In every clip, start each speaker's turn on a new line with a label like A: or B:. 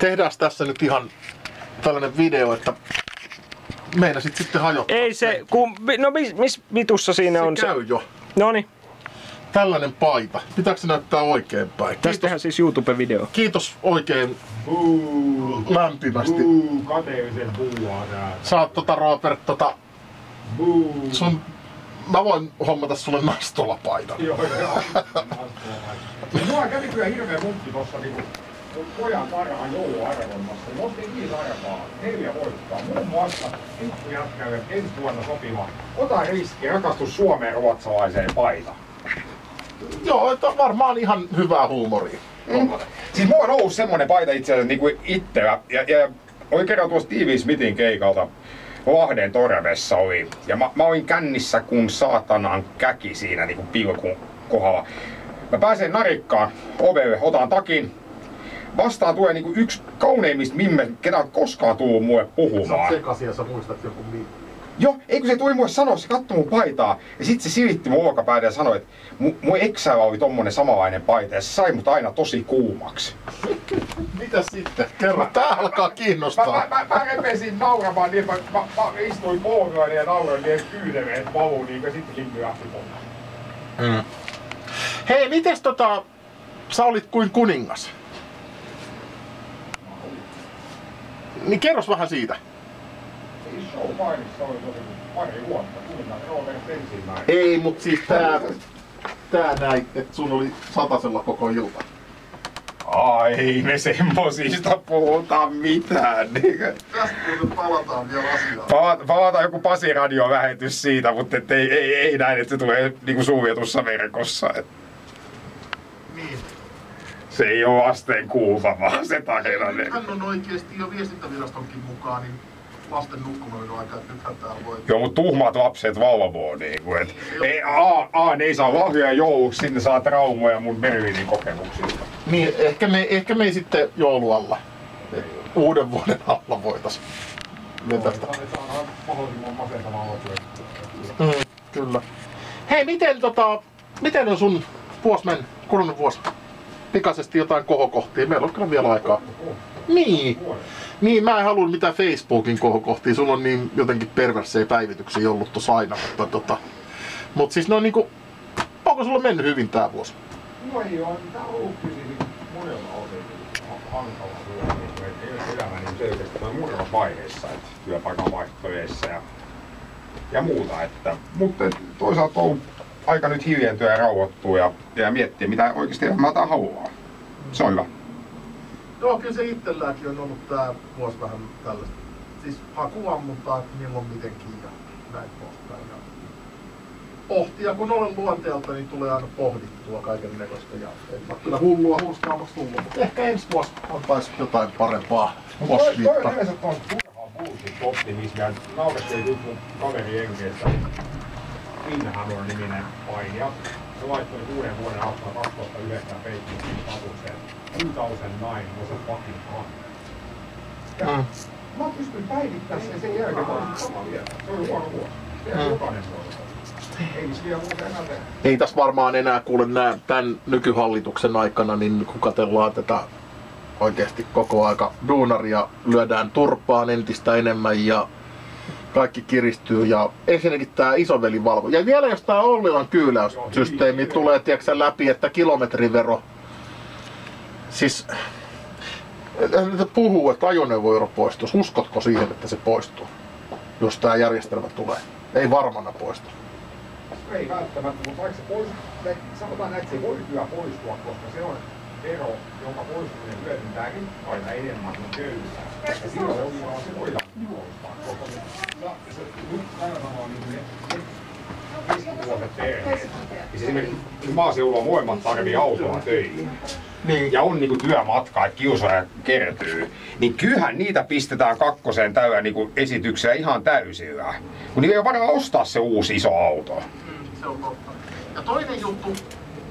A: tehdään tässä nyt ihan tällainen video, että meinasit sitten hajottaa.
B: Ei se, kun, no mis, mis vitussa siinä
A: se
B: on
A: käy jo.
B: se? Noni,
A: Tällainen paita. Pitääkö se näyttää oikein päin?
B: tästä
A: Kiitos,
B: tehdään siis YouTube-video.
A: kiitos oikein
C: Buu,
A: lämpimästi.
C: kateellisen tää.
A: Saat tota Robert, tota,
C: Buu.
A: sun, mä voin hommata sulle nastolapaidan.
C: Joo, joo. Mua kävi kyllä hirveä munkki tossa niinku pojan parhaan jouluarvonnassa. Me ostin viisi arvaa, neljä voittaa. Muun muassa pikkujätkälle ensi vuonna sopiva. Ota riski, rakastu Suomeen ruotsalaiseen paita.
A: Joo, että varmaan ihan hyvää huumoria.
C: Mm. Siis mulla on ollut semmonen paita itse asiassa niinku itsellä. Ja, ja oli kerran tuossa Stevie Smithin keikalta. Lahden torvessa oli. Ja mä, mä olin kännissä kun saatanan käki siinä niinku pilkun kohdalla. Mä pääsen narikkaan ovelle, otan takin. Vastaan tulee niinku yksi kauneimmista mimme, ketä on koskaan tullut mulle puhumaan.
A: sekaisin ja sä muistat joku mi-
C: Joo, eikö se tuli mulle sanoa, se katsoi mun paitaa ja sitten se silitti mun olkapäätä ja sanoi, että mu- mun eksällä oli tommonen samanlainen paita ja se sai mut aina tosi kuumaksi.
A: Mitä sitten? Kerro, tää alkaa
C: Mä,
A: kiinnostaa.
C: mä, mä, mä repesin nauramaan niin, mä, mä, mä istuin polkaani ja nauroin niin kyyneleet valuu niin kuin sitten himmy lähti.
A: Mm. Hei, mites tota, sä olit kuin kuningas? Niin kerros vähän siitä.
C: Siis showpainissa oli tosi pari vuotta, kuinka ensimmäinen.
A: Ei, mut siis tää, tää näin, että sun oli satasella koko ilta.
C: Ai, me semmosista puhuta mitään. Niin.
A: Tästä palataan vielä asiaan.
C: Palata, palata joku Pasi Radio lähetys siitä, mutta et ei, ei, ei näin, että se tulee niinku suljetussa verkossa. Et
A: Niin.
C: Se ei ole asteen kuultavaa se tarina. Niin.
A: Hän on oikeesti jo viestintävirastonkin mukaan, niin lasten nukkumoiden aika, että nythän täällä voi...
C: Joo, mutta tuhmat lapset valvoo niinku, et ei, a, a, ne ei saa lahjoja jouluksi, sinne saa traumoja mun Berliinin kokemuksista.
A: Niin, ehkä me, ehkä me ei sitten joulualla, uuden vuoden alla voitais
C: mahdollisimman masentavaa
A: Mm, kyllä. Hei, miten, tota, miten on sun vuosi mennyt, kulunut vuosi? Pikaisesti jotain kohokohtia, meillä on kyllä vielä aikaa. Niin. Niin, mä en halua mitään Facebookin kohokohtia, sulla on niin jotenkin perversejä päivityksiä ollut tossa aina, mutta tota... Mut siis no niinku, onko sulla mennyt hyvin tää vuosi?
C: No ei on, tää on ollut siis monella osin ha- hankala niin kuin, että ei ole elämä niin selkeästi noin murrosvaiheessa, että työpaikan vaihtoehdoissa ja, ja muuta, että, mutta toisaalta on aika nyt hiljentyä ja rauhoittua ja, ja miettiä, mitä oikeasti elämältä haluaa. Se on hyvä.
A: Joo, kyllä se itselläänkin on ollut tää vuosi vähän tällaista. Siis hakuan, mutta että milloin mitenkin ja näin poispäin. Ja pohtia, kun olen luonteelta, niin tulee aina pohdittua kaiken näköistä. Ja en mä kyllä hullua hurskaamassa tullut, mutta ehkä ensi vuosi antaisi jotain parempaa
C: Toi, toi on
A: osviittaa.
C: yleensä tuon turhaa bullshit optimismia. Naureskelin just mun kaveri Inhammer niminen painija. Se laittoi kuuden vuoden alusta 2009 Facebookin statukseen. 2009 was a fucking fun. Ja
A: Mm.
C: mä pystyn päivittämään sen sen jälkeen, kun on sama vielä. Se oli huono vuosi. Se
A: Mm.
C: on jokainen vuosi. Ei
A: tässä varmaan enää kuule nää, tämän nykyhallituksen aikana, niin kukatellaan tätä oikeasti koko aika duunaria, lyödään turpaan entistä enemmän ja kaikki kiristyy ja ensinnäkin tää isoveli valvo. Ja vielä jos tää Ollilan kyyläyssysteemi tulee tiedätkö, läpi, että kilometrivero, siis että puhuu, että ajoneuvoero poistuisi. Uskotko siihen, että se poistuu, jos tämä järjestelmä tulee? Ei varmana poistu.
C: Ei välttämättä, mutta vaikka se poistuu, sanotaan näin, että se voi kyllä poistua, koska se on ero, jonka poistuminen hyödyntää rikkaita enemmän kuin ongelma se voidaan poistaa, koska no, se, nyt aina sanoo niin ne, ne keskituloiset perheet. Siis esimerkiksi maaseudulla molemmat tarvii autoa töihin.
A: Niin.
C: Ja on niinku työmatka, että kiusaaja kertyy. Niin kyllähän niitä pistetään kakkoseen täyä niinku esityksiä ihan täysillä. Kun niillä ei ole varaa ostaa se uusi iso auto.
A: Se on totta. Ja toinen juttu,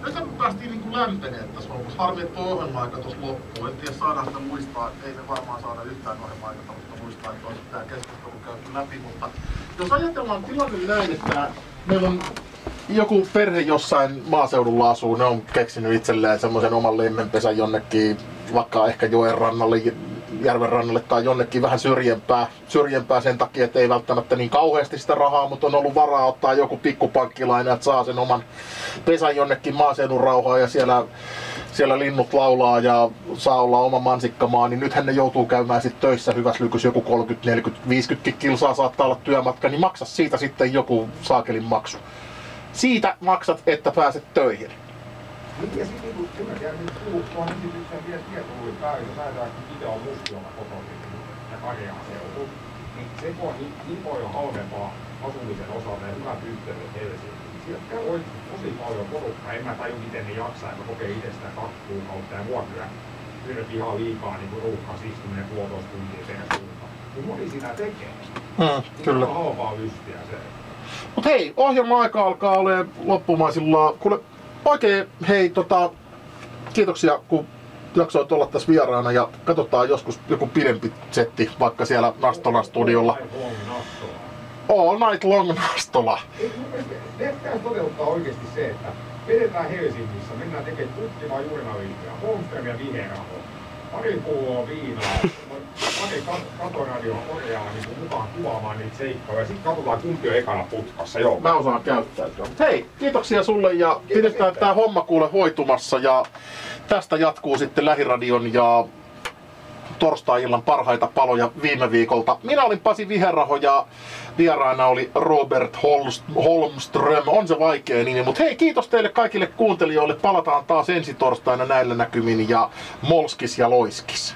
A: nyt me päästiin niinku lämpeneen tässä hommassa. Harmi, että tuo ohjelma-aika tuossa loppuu. En tiedä saadaan sitä muistaa, ei me varmaan saada yhtään ohjelma-aikataulusta muistaa, että olisi tämä keskustelu käyty läpi. Mutta jos ajatellaan tilanne näin, että meillä on joku perhe jossain maaseudulla asuu, ne on keksinyt itselleen semmoisen oman lemmenpesän jonnekin, vaikka ehkä joen rannalle järven rannalle tai jonnekin vähän syrjempää, syrjempää sen takia, että ei välttämättä niin kauheasti sitä rahaa, mutta on ollut varaa ottaa joku pikkupankkilaina, että saa sen oman pesän jonnekin maaseudun rauhaan ja siellä, siellä linnut laulaa ja saa olla oma mansikkamaa, niin nythän ne joutuu käymään sitten töissä hyvässä lykys joku 30, 40, 50 kilsaa saattaa olla työmatka, niin maksa siitä sitten joku saakelin maksu. Siitä maksat, että pääset töihin.
C: Niin, nyt esityksen vielä itse on kotoisin ja Karjaan seutu, niin se on niin, niin paljon halvempaa asumisen osalta ja hyvät yhteydet Helsinkiin, niin sieltä käy tosi paljon porukkaa. En mä taju miten ne jaksaa, että kokee itsestään kaksi kuukautta ja vuokria pyydät ihan liikaa niin kuin ruuhkas istuminen puolitoista tuntia tehdä suuntaan. Kun moni sitä tekee, niin
A: kyllä.
C: on halpaa lystiä se.
A: Mut hei, ohjelma-aika alkaa ole loppumaisillaan. Kuule, oikein hei, tota, kiitoksia kun jaksoit olla tässä vieraana ja katsotaan joskus joku pidempi setti vaikka siellä Nastolan studiolla. All Night Long Nastola.
C: Pitäisi toteuttaa oikeasti se, että vedetään Helsingissä, mennään tekemään tutkimaan Holmström ja Viheraho, pari pulloa viinaa, kat- katoradio korjaa niin mukaan kuvaamaan niitä seikkoja, ja sitten katsotaan kumpi on ekana putkassa, joo.
A: Mä osaan käyttäytyä. Mut hei, kiitoksia sulle ja pidetään tää homma kuule hoitumassa ja tästä jatkuu sitten Lähiradion ja torstai-illan parhaita paloja viime viikolta. Minä olin Pasi Viherraho ja vieraana oli Robert Holst- Holmström. On se vaikea nimi, mutta hei kiitos teille kaikille kuuntelijoille. Palataan taas ensi torstaina näillä näkymin ja Molskis ja Loiskis.